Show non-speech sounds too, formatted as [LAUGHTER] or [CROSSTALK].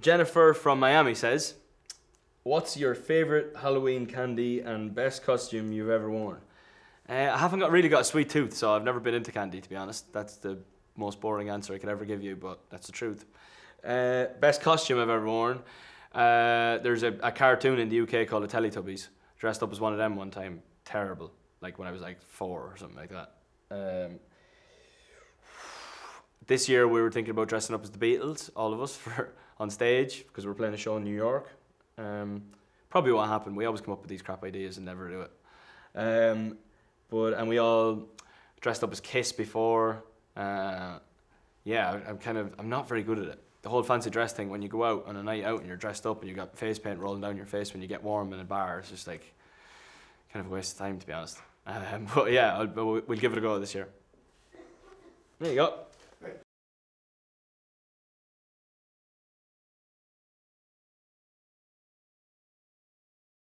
Jennifer from Miami says, "What's your favorite Halloween candy and best costume you've ever worn?" Uh, I haven't got really got a sweet tooth, so I've never been into candy to be honest. That's the most boring answer I could ever give you, but that's the truth. Uh, best costume I've ever worn. Uh, there's a, a cartoon in the UK called the Teletubbies. Dressed up as one of them one time. Terrible. Like when I was like four or something like that. Um, this year we were thinking about dressing up as the Beatles, all of us, [LAUGHS] for on stage because we're playing a show in New York. Um, probably what happened. We always come up with these crap ideas and never do it. Um, but and we all dressed up as Kiss before. Uh, yeah, I'm kind of I'm not very good at it. The whole fancy dress thing when you go out on a night out and you're dressed up and you got face paint rolling down your face when you get warm in a bar, it's just like kind of a waste of time to be honest. Um, [LAUGHS] but yeah, I'll, we'll give it a go this year. There you go.